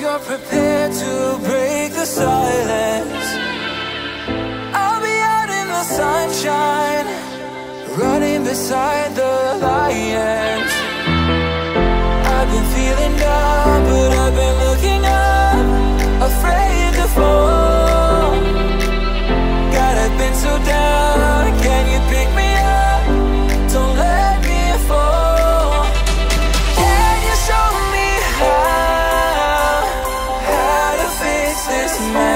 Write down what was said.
you're prepared to break the silence. I'll be out in the sunshine Running beside the lion this man.